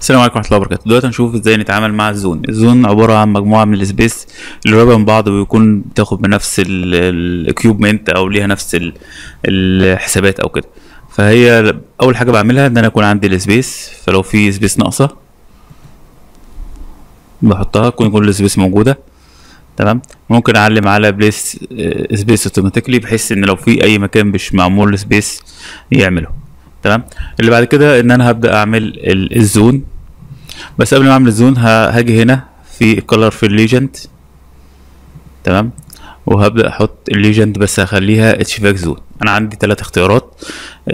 السلام عليكم ورحمة الله وبركاته. دلوقتي هنشوف إزاي نتعامل مع ال zone ال zone عبارة عن مجموعة من ال space اللي قريبة من بعض ويكون بتاخد بنفس ال equipment أو ليها نفس ال- الحسابات أو كده. فهي أول حاجة بعملها إن أنا يكون عندي ال space. فلو في space ناقصة بحطها تكون كل ال space موجودة. تمام؟ ممكن أعلم على place space automatically بحيث إن لو في أي مكان مش معمول space يعمله. تمام؟ اللي بعد كده إن أنا هبدأ أعمل ال- ال zone. بس قبل ما أعمل ال zone هاجي هنا في color fill legend تمام؟ وهبدأ أحط ال legend بس هخليها HVAC zone. أنا عندي ثلاث اختيارات.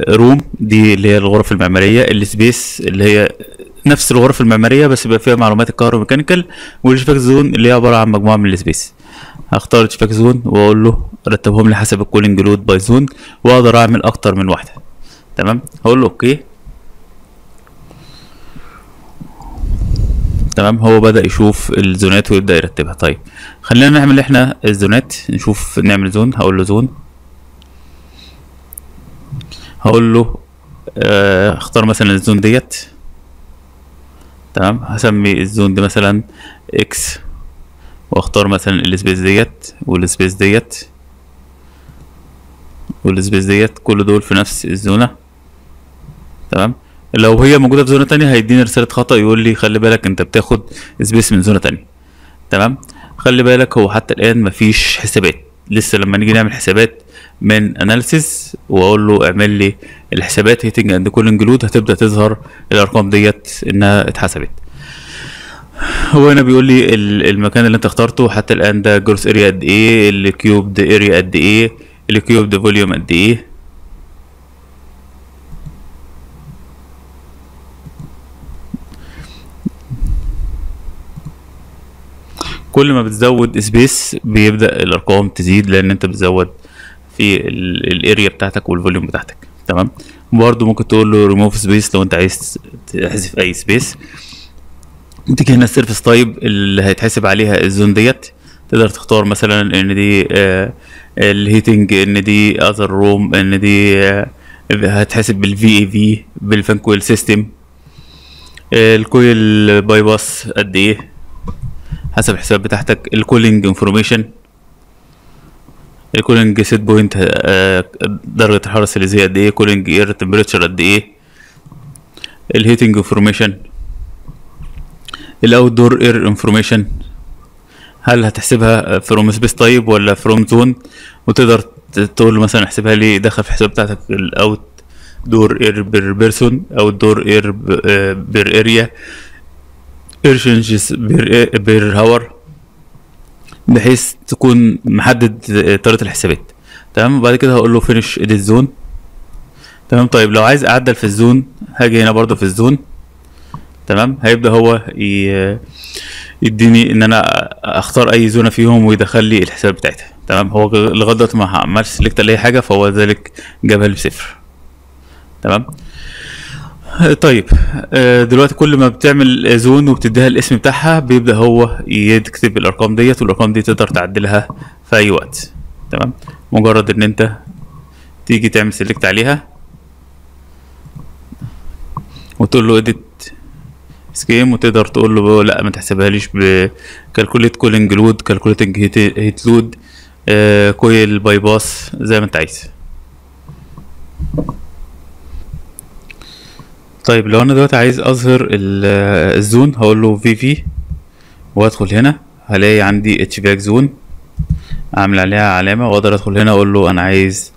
room دي اللي هي الغرف المعمارية. ال space اللي هي نفس الغرف المعمارية بس بيبقى فيها معلومات الكهرو mechanical وال HVAC zone اللي هي عبارة عن مجموعة من ال space هختار HVAC zone وأقول له رتبهم لي حسب ال cooling load by zone وأقدر أعمل أكتر من واحدة. تمام؟ هقول له okay. تمام؟ هو بدأ يشوف الزونات ويبدأ يرتبها. طيب خلينا نعمل إحنا الزونات نشوف نعمل zone. هقول له zone. هقول له آه، اختار مثلا ال zone ديت. تمام؟ هسمي ال zone دي مثلا X واختار مثلا ال space ديت وال space ديت وال space ديت كل دول في نفس الزونة. تمام؟ لو هي موجودة في زونة تانية هيديني رسالة خطأ يقول لي خلي بالك أنت بتاخد space من زونة تانية. تمام؟ خلي بالك هو حتى الآن مفيش حسابات. لسه لما نيجي نعمل حسابات من analysis وأقول له اعمل لي الحسابات heating and cooling load هتبدأ تظهر الأرقام ديت إنها اتحسبت. هو هنا بيقول لي ال- المكان اللي أنت اخترته حتى الآن ده gross area قد إيه الكيوب ده area قد إيه الكيوب ده volume قد إيه. كل ما بتزود space بيبدأ الأرقام تزيد لأن أنت بتزود في ال area بتاعتك وال volume بتاعتك. تمام؟ برضه ممكن تقول له ريموف سبيس لو أنت عايز تحذف أي space تيجي هنا ال service type اللي هيتحسب عليها ال zone ديت. تقدر تختار مثلا إن دي آه ال heating إن دي other room إن دي آه هتحسب بال VAV بال fan coil system ال coil bypass قد إيه؟ حسب الحساب بتاعتك. ال cooling information ال cooling set point درجة الحرارة السليزية قد إيه cooling air temperature قد إيه. ال heating information ال outdoor air information هل هتحسبها from space type ولا from zone وتقدر تقول مثلا احسبها لي دخل في الحساب بتاعتك ال outdoor air per person outdoor air per area air changes per per hour بحيث تكون محدد طريقة الحسابات. تمام؟ وبعد كده هقول له finish edit zone تمام؟ طيب لو عايز أعدل في ال zone هاجي هنا برضو في ال zone. تمام؟ هيبدأ هو يديني إن أنا أختار أي زونة فيهم ويدخل لي الحساب بتاعتها. تمام؟ هو لغاية دلوقتي ما عملش select لأي حاجة فهو ذلك جابها لي بصفر. تمام؟ آه، طيب آه، دلوقتي كل ما بتعمل zone وبتديها الاسم بتاعها بيبدأ هو يكتب الأرقام ديت والأرقام دي تقدر تعدلها في أي وقت. تمام؟ مجرد إن أنت تيجي تعمل select عليها وتقول له edit scheme وتقدر تقول له لا ما تحسبها ليش ب calculate cooling load calculating heat load coil bypass زي ما أنت عايز. طيب لو أنا دلوقتي عايز أظهر ال- ال zone هقول له VV وأدخل هنا هلاقي عندي HVAC zone أعمل عليها علامة وأقدر أدخل هنا أقول له أنا عايز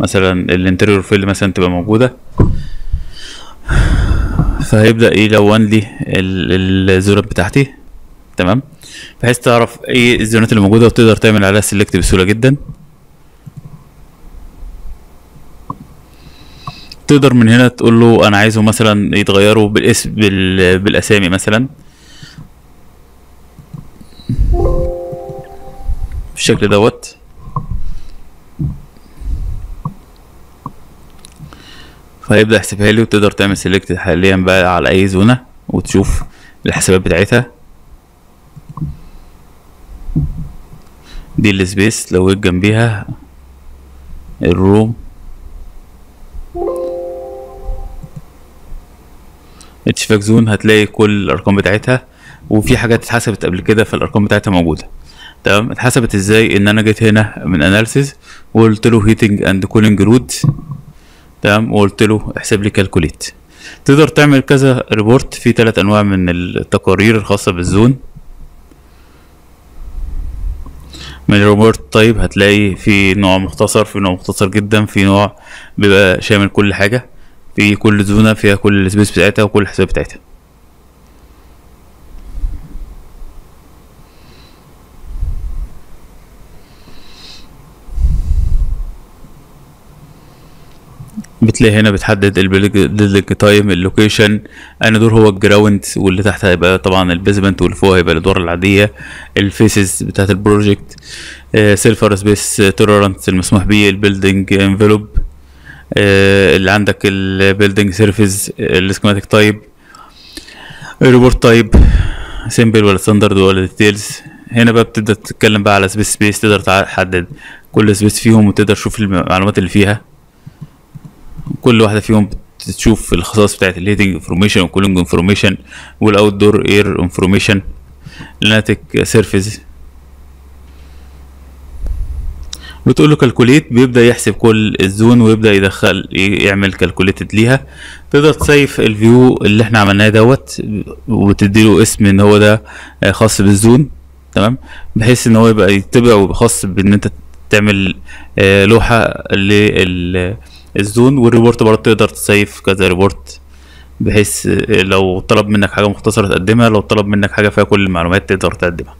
مثلا ال interior fill مثلا تبقى موجودة. فهيبدأ يلون لي ال- الزونات بتاعتي. تمام؟ بحيث تعرف إيه الزونات اللي موجودة وتقدر تعمل عليها select بسهولة جدا. تقدر من هنا تقول له أنا عايزه مثلا يتغيروا بالاسم بال... بالأسامي مثلا؟ بالشكل دوت. فهيبدأ يحسبها لي وتقدر تعمل select حاليا بقى على أي زونة وتشوف الحسابات بتاعتها. دي ال space لو جنبيها. ال room HVAC zone هتلاقي كل الأرقام بتاعتها وفي حاجات اتحسبت قبل كده فالأرقام بتاعتها موجودة. تمام؟ اتحسبت إزاي؟ إن أنا جيت هنا من analysis وقلت له heating and cooling load تمام؟ وقلت له احسب لي calculate تقدر تعمل كذا report في ثلاث أنواع من التقارير الخاصة بال zone. من ال report طيب هتلاقي في نوع مختصر في نوع مختصر جدا في نوع بيبقى شامل كل حاجة. في كل زونة فيها كل ال space بتاعتها وكل الحساب بتاعتها. بتلاقي هنا بتحدد ال building type ال location أنا دور هو ال ground واللي تحت هيبقى طبعا ال basement واللي فوق هيبقى الادوار العادية. ال phases بتاعت ال project sliver space tolerance المسموح بيه ال building envelope اللي عندك ال building service ال schematic type ال report type simple ولا standard ولا details هنا بقى بتبدأ تتكلم بقى على space space تقدر تحدد كل space فيهم وتقدر تشوف المعلومات اللي فيها. كل واحدة فيهم بتشوف الخصائص بتاعت ال heating information وال cooling information وال outdoor air information الناتك service بتقول له calculate بيبدأ يحسب كل ال zone ويبدأ يدخل يعمل calculated ليها. تقدر ت save ال view اللي إحنا عملناه دوت وتديله اسم ان هو ده خاص بال zone تمام؟ بحيث ان هو يبقى يتبع ويبقى خاص بان انت تعمل لوحة لل ال zone وال report برضه تقدر ت save كذا report بحيث لو طلب منك حاجة مختصرة تقدمها لو طلب منك حاجة فيها كل المعلومات تقدر تقدمها.